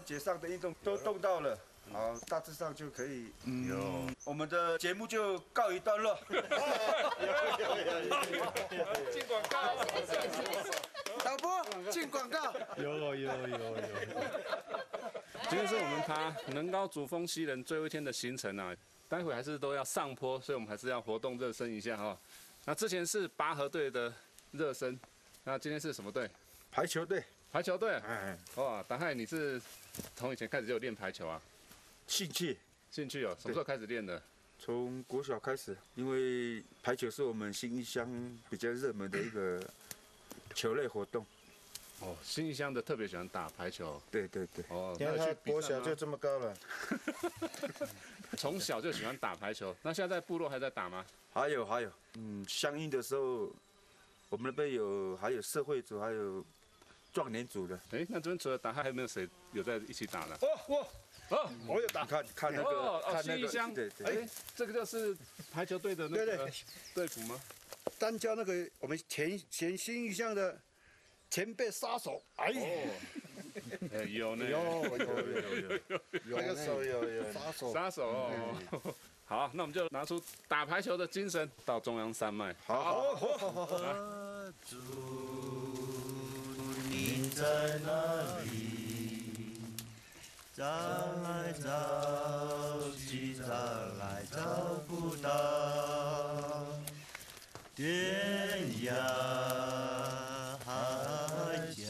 关节上的运动都动到了。好，大致上就可以。嗯，我们的节目就告一段落。进广告。导播进广告。有有有有。今天是我们爬能高主峰西人最后一天的行程啊，待会还是都要上坡，所以我们还是要活动热身一下哈。那之前是拔河队的热身，那今天是什么队？排球队。排球队。哎。哇，达海，你是从以前开始就练排球啊？兴趣，兴趣哦，什么时候开始练的？从国小开始，因为排球是我们新义乡比较热门的一个球类活动。哦，新义乡的特别喜欢打排球。对对对。哦，因为他国小就这么高了。从小就喜欢打排球，那现在在部落还在打吗？还有还有，嗯，相应的时候，我们那边有还有社会组，还有壮年组的。哎，那这边除了打，还有没有谁有在一起打的？哦，我。哦，我有打，看看那个，看那个，对对，哎，这个就是排球队的那个队服吗？单教那个我们前前新一项的前辈杀手，哎，有呢，有有有有有，那个手有有。杀手，杀手，好，那我们就拿出打排球的精神，到中央山脉，好，好，好，好，你在哪里？找来找去，找来找不到，天涯海角，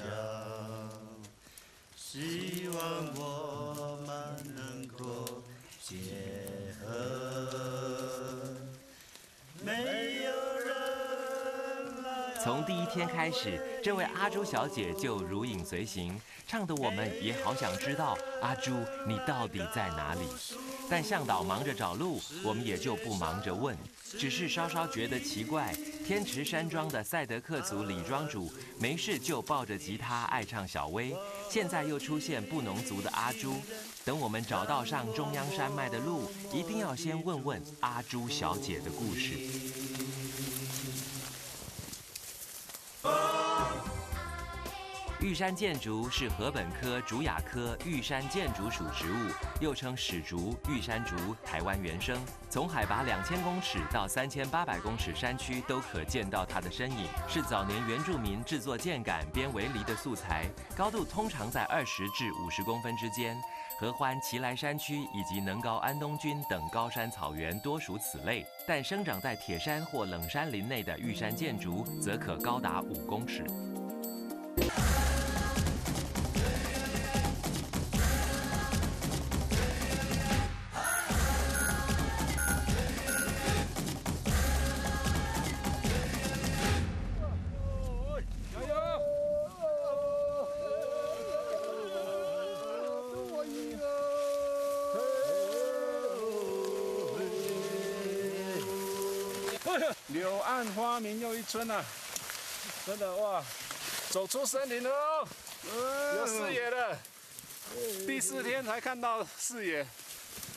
从第一天开始，这位阿朱小姐就如影随形。唱的我们也好想知道阿朱你到底在哪里，但向导忙着找路，我们也就不忙着问，只是稍稍觉得奇怪。天池山庄的赛德克族李庄主没事就抱着吉他爱唱小薇，现在又出现布农族的阿朱。等我们找到上中央山脉的路，一定要先问问阿朱小姐的故事。玉山箭竹是禾本科竹雅科玉山箭竹属植物，又称始竹、玉山竹，台湾原生。从海拔两千公尺到三千八百公尺山区都可见到它的身影，是早年原住民制作箭杆编围篱的素材。高度通常在二十至五十公分之间。合欢、奇来山区以及能高安东军等高山草原多属此类，但生长在铁山或冷山林内的玉山箭竹则可高达五公尺。柳暗花明又一村呐，真的哇，走出森林了哦，有视野了。第四天才看到视野，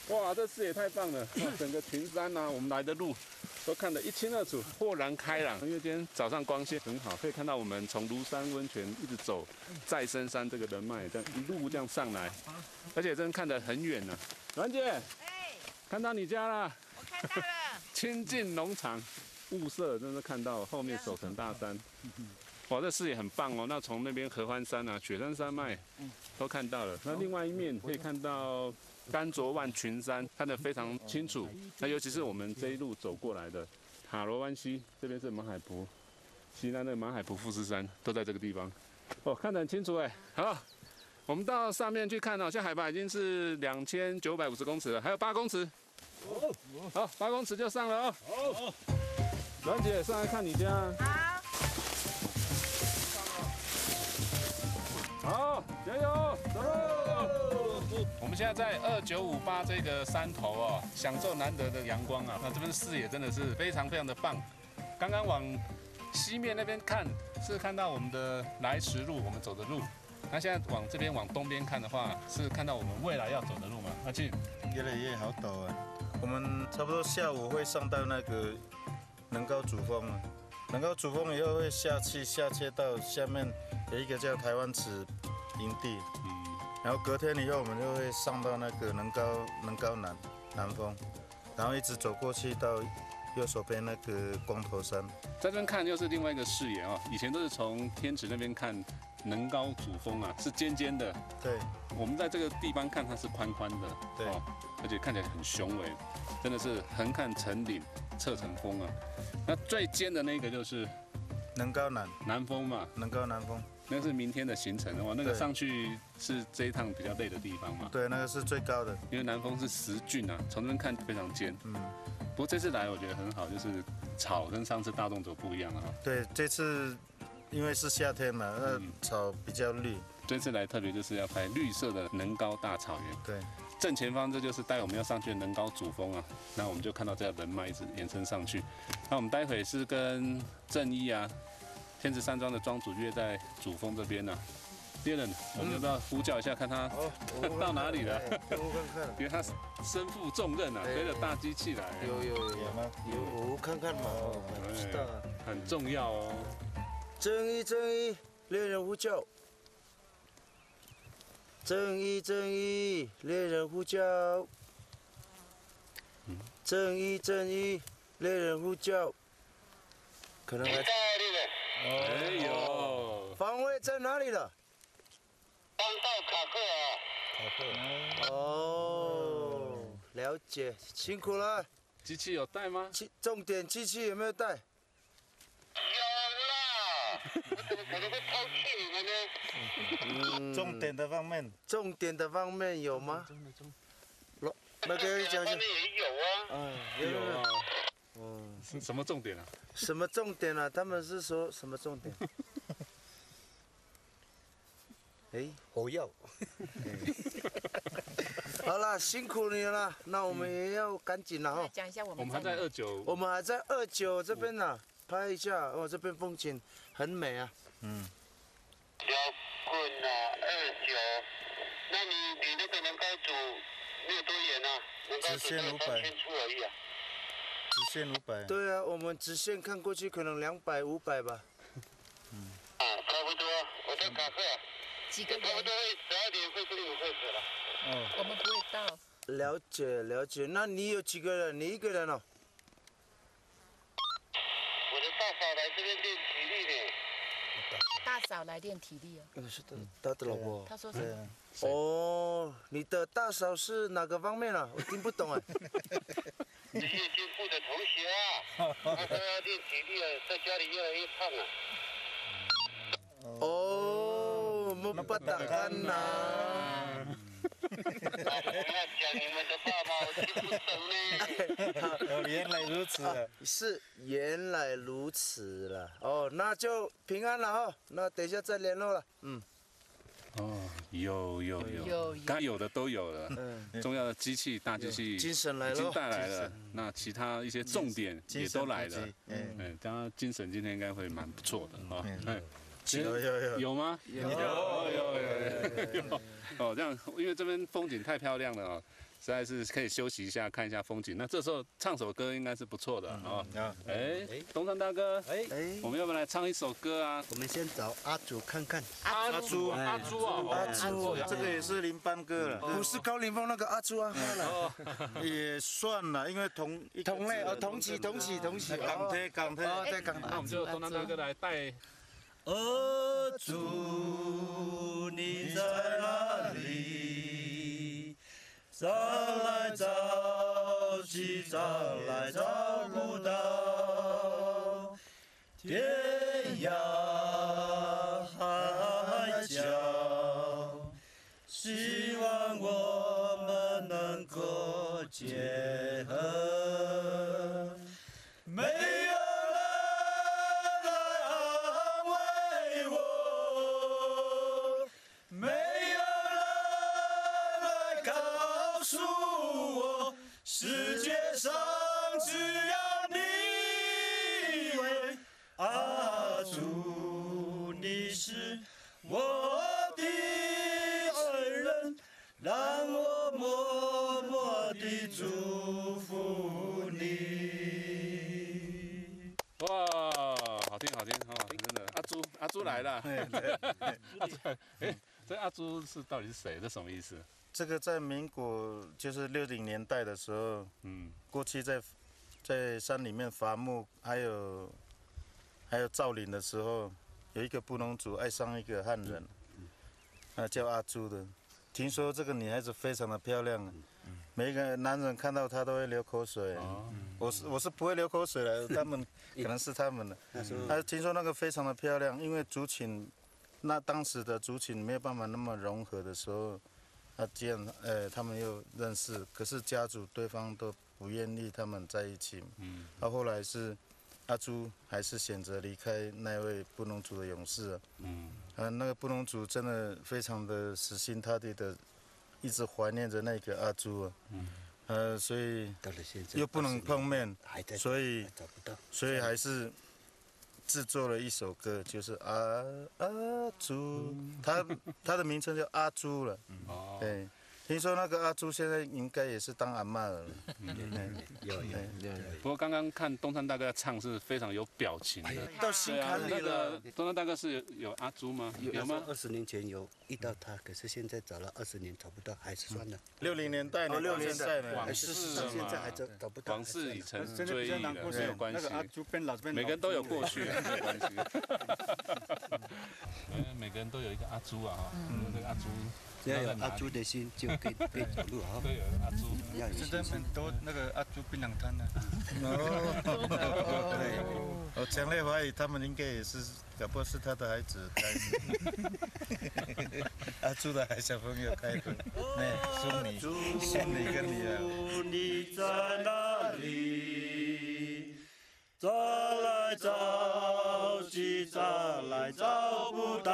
哇，这视野太棒了，整个群山呐，我们来的路都看得一清二楚，豁然开朗。因为今天早上光线很好，可以看到我们从庐山温泉一直走再深山这个人脉，这样一路这样上来，而且真看得很远呢。阮姐，哎，看到你家了，我看到了，亲近农场。雾色，真的看到后面守城大山，哇，这视野很棒哦。那从那边合欢山啊、雪山山脉，都看到了。那另外一面可以看到甘卓万群山，看得非常清楚。那尤其是我们这一路走过来的塔罗湾溪，这边是马海埔，西南的马海埔富士山都在这个地方，哦，看得很清楚哎。好，我们到上面去看哦，现在海拔已经是两千九百五十公尺了，还有八公尺。好，八公尺就上了哦。好。阮姐，上来看你家。好。好，加油，走！我们现在在二九五八这个山头哦，享受难得的阳光啊。那这边视野真的是非常非常的棒。刚刚往西面那边看，是看到我们的来时路，我们走的路。那现在往这边往东边看的话，是看到我们未来要走的路嘛？阿庆，越来越好陡啊。我们差不多下午会上到那个。能高主峰啊，能高主峰以后会下去，下切到下面有一个叫台湾池营地，嗯，然后隔天以后我们就会上到那个能高能高南南峰，然后一直走过去到右手边那个光头山。在这边看又是另外一个视野哦，以前都是从天池那边看能高主峰啊，是尖尖的，对，我们在这个地方看它是宽宽的，对。而且看起来很雄伟，真的是横看成岭侧成峰啊。那最尖的那个就是能高南南峰嘛，能高南峰，那是明天的行程的话，那个上去是这一趟比较累的地方嘛，对，那个是最高的。因为南峰是十峻啊，从这边看非常尖。嗯，不过这次来我觉得很好，就是草跟上次大动作不一样了啊。对，这次因为是夏天嘛，那嗯草比较绿。这次来特别就是要拍绿色的能高大草原。对，正前方这就是待我们要上去的能高主峰啊，那我们就看到这条人脉一直延伸上去。那我们待会是跟正义啊，天池山庄的庄主约在主峰这边呢、啊。猎人，我们要不要呼叫一下，看他哦，到哪里了？因为他身负重任啊，哎背着大机器来，有有有有吗？有，我看看嘛，知道啊。很重要哦。正义正义，猎人呼叫。正义正义，猎人呼叫。正义正义，猎人呼叫。可能还哎呦，方位在哪里了？哦，了解，辛苦了。机器有带吗？器重点机器有没有带？嗯 重点的方面，重点的方面有吗？老那个讲讲。嗯，有啊有。有啊。嗯，是什么重点啊？什么重点啊？他们是说什么重点？哎，火药，好了，辛苦你了，那我们也要赶紧了哈。讲一下我们我们还在二九，我们还在二九这边呢，拍一下哦，这边风景很美啊。嗯，摇滚啊，二九，那你你那个能高组没有多远啊？能高组直线500才三千出而已啊。直线五百。对啊，我们直线看过去可能两百五百吧。啊，差不多，我在卡克，几个人差不多，会十二点会跟你们会合了。哦，我们不会到。了解了解，那你有几个人？你一个人哦。我的大嫂来这边练体力的，大嫂来练体力哦。呃，是的，他的老婆。他说什么？啊，哦，你的大嫂是哪个方面啊？我听不懂哎。是夜间部的同学啊，他说要练体力啊，在家里越来越胖了。哦，莫不打干呐。啊，不要讲你们的爸爸，我听不懂呢。哦，原来如此啊。是原来如此了。哦，那就平安了哈。那等一下再联络了。嗯哦，有有有，有该有的都有了。嗯，重要的机器大机器精神来已经了。带来了，那其他一些重点也都来了。嗯，嗯，当然精神今天应该会蛮不错的啊。嗯哎，有有有。有吗？有有有有有。哦，这样，因为这边风景太漂亮了哦，实在是可以休息一下，看一下风景。那这时候唱首歌应该是不错的哦。啊，哎，东山大哥，哎，哎我，们要不要来唱一首歌啊？我们先找阿祖看看。阿祖阿祖啊，阿祖这个也是林班哥了，不是高凌风那个阿朱啊，哦，也算了，因为同同类哦，同起同起同起。港推港推。哦，在港那我们就东山大哥来带。阿祖，你在哪里？找来找去，找来找不到，天涯海角，希望我们能够结合。告诉我，世界上只有你为阿祖，你是我的爱人，让我默默地祝福你。哇，好听好听，好听，真的，阿朱阿朱来了，阿朱来，哎，这阿朱是到底是谁？这什么意思？这个在民国就是六零年代的时候，嗯，过去在在山里面伐木，还有还有造林的时候，有一个布农族爱上一个汉人，啊，叫阿朱的。听说这个女孩子非常的漂亮，每一个男人看到她都会流口水。我是我是不会流口水的，他们 可能是他们的。他听说那个非常的漂亮，因为族群那当时的族群没有办法那么融合的时候，啊，这样呃他们又认识，可是家族对方都不愿意他们在一起。嗯。到后来是阿朱还是选择离开那位布农族的勇士啊。嗯。啊，那个布农族真的非常的死心塌地的，一直怀念着那个阿朱啊。嗯。呃，所以又不能碰面，所以。所以还是制作了一首歌，就是阿阿朱，他他的名称叫阿朱了。哦，对，听说那个阿朱现在应该也是当阿嬷了。有有。不过刚刚看东山大哥唱是非常有表情的，到心坎里了。东山大哥是有有阿朱吗？有吗？二十年前有遇到他，可是现在找了二十年找不到，还是算了。六零年代呢，哦60年代呢，往事到现在还找找不到。往事已成真的追忆了，没有关系那个。阿朱变老变每个人都有过去，没有关系。嗯，每个人都有一个阿朱啊，嗯，那个阿朱只要有阿朱的心，就可以 可以走路啊。都有阿朱。现在很。多那个阿朱槟榔摊呢。哦，对，我强烈怀疑他们应该也是，搞不好是他的孩子开的。阿朱的小朋友开的，那孙女、孙女跟女儿。你在哪里？找来找去，找来找不到，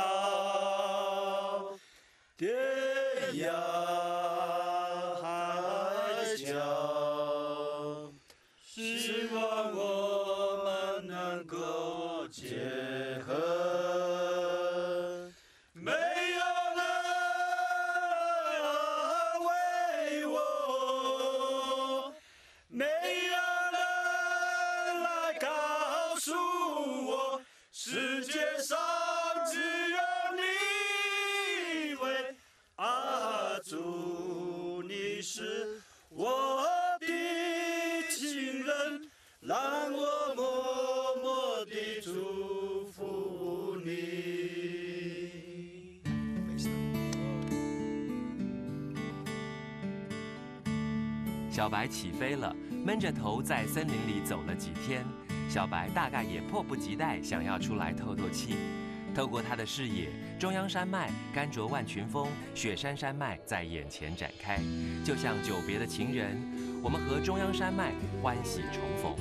小白起飞了，闷着头在森林里走了几天。小白大概也迫不及待想要出来透透气。透过他的视野，中央山脉、甘卓万群峰、雪山山脉在眼前展开，就像久别的情人，我们和中央山脉欢喜重逢。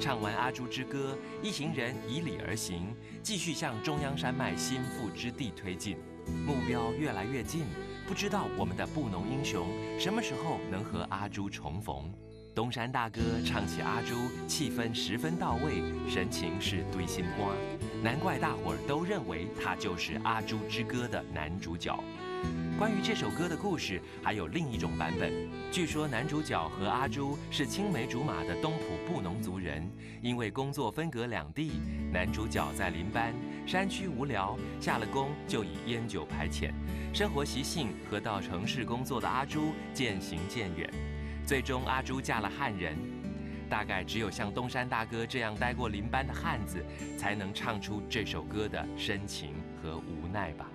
唱完阿朱之歌，一行人以礼而行，继续向中央山脉心腹之地推进，目标越来越近。不知道我们的布农英雄什么时候能和阿朱重逢？东山大哥唱起阿朱，气氛十分到位，神情是堆心瓜，难怪大伙儿都认为他就是《阿朱之歌》的男主角。关于这首歌的故事，还有另一种版本。据说男主角和阿朱是青梅竹马的东埔布，因为工作分隔两地，男主角在林班山区无聊，下了工就以烟酒排遣，生活习性和到城市工作的阿朱渐行渐远。最终，阿朱嫁了汉人。大概只有像东山大哥这样待过林班的汉子，才能唱出这首歌的深情和无奈吧。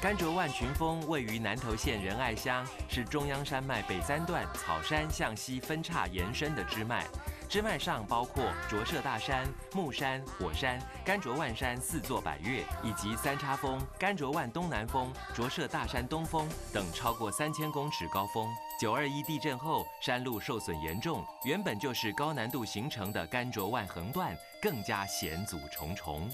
甘卓万群峰位于南投县仁爱乡，是中央山脉北三段草山向西分叉延伸的支脉。支脉上包括卓社大山、木山、火山、甘卓万山四座百岳，以及三叉峰、甘卓万东南峰、卓社大山东峰等超过三千公尺高峰。九二一地震后，山路受损严重，原本就是高难度形成的甘卓万横断更加险阻重重。